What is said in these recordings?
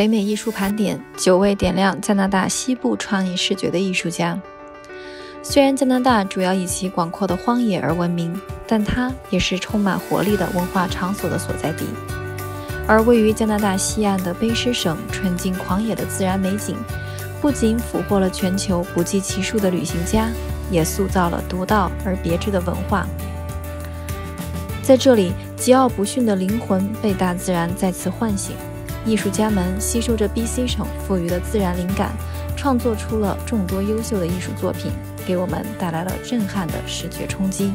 北美艺术盘点九位点亮加拿大西部创意视觉的艺术家。虽然加拿大主要以其广阔的荒野而闻名，但它也是充满活力的文化场所的所在地。而位于加拿大西岸的卑诗省纯净狂野的自然美景，不仅俘获了全球不计其数的旅行家，也塑造了独到而别致的文化。在这里，桀骜不驯的灵魂被大自然再次唤醒。艺术家们吸收着 B.C 省赋予的自然灵感，创作出了众多优秀的艺术作品，给我们带来了震撼的视觉冲击。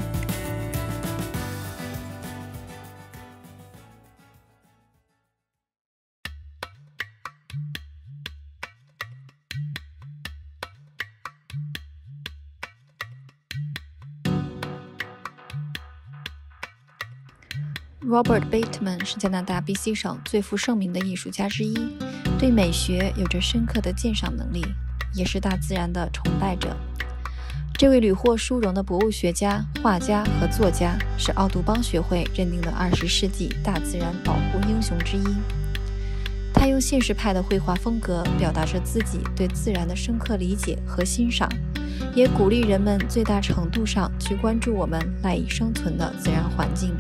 Robert Bateman 是加拿大 BC 省最负盛名的艺术家之一，对美学有着深刻的鉴赏能力，也是大自然的崇拜者。这位屡获殊荣的博物学家、画家和作家，是奥杜邦学会认定的20世纪大自然保护英雄之一。他用现实派的绘画风格表达着自己对自然的深刻理解和欣赏，也鼓励人们最大程度上去关注我们赖以生存的自然环境。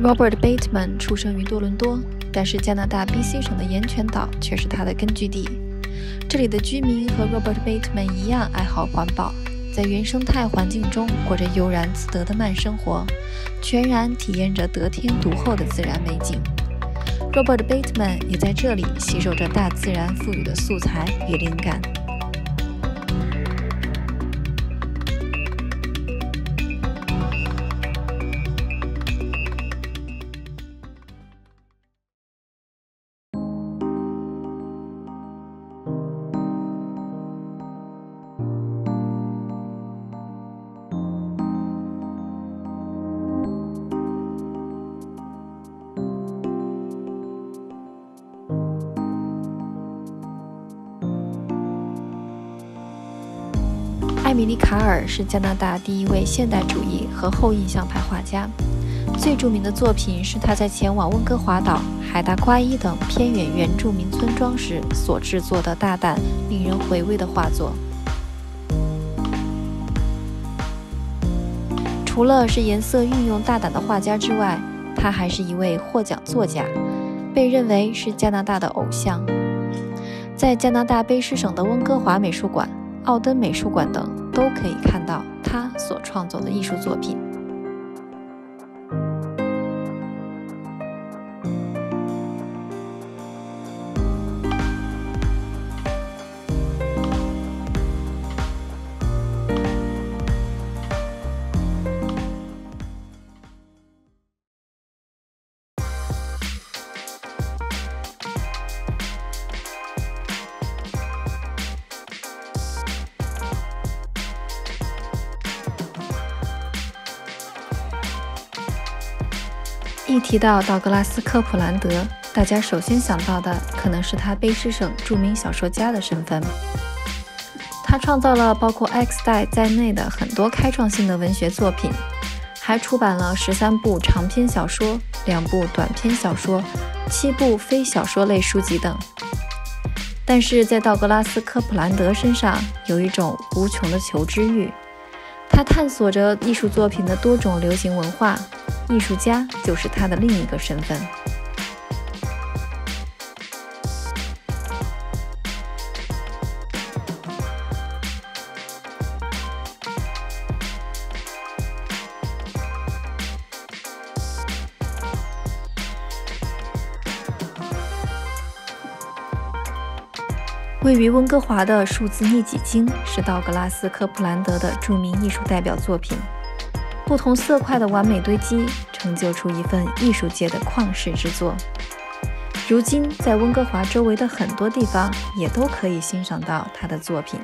Robert Bateman 出生于多伦多，但是加拿大 BC 省的盐泉岛却是他的根据地。这里的居民和 Robert Bateman 一样爱好环保，在原生态环境中过着悠然自得的慢生活，全然体验着得天独厚的自然美景。Robert Bateman 也在这里吸收着大自然赋予的素材与灵感。艾米丽·卡尔是加拿大第一位现代主义和后印象派画家，最著名的作品是他在前往温哥华岛、海达瓜伊等偏远原住民村庄时所制作的大胆、令人回味的画作。除了是颜色运用大胆的画家之外，他还是一位获奖作家，被认为是加拿大的偶像。在加拿大卑诗省的温哥华美术馆。奥登美术馆等都可以看到他所创作的艺术作品。一提到道格拉斯·科普兰德，大家首先想到的可能是他卑诗省著名小说家的身份。他创造了包括《X 代》在内的很多开创性的文学作品，还出版了十三部长篇小说、两部短篇小说、七部非小说类书籍等。但是在道格拉斯·科普兰德身上有一种无穷的求知欲，他探索着艺术作品的多种流行文化。艺术家就是他的另一个身份。位于温哥华的数字逆几经是道格拉斯·科普兰德的著名艺术代表作品。不同色块的完美堆积，成就出一份艺术界的旷世之作。如今，在温哥华周围的很多地方，也都可以欣赏到他的作品。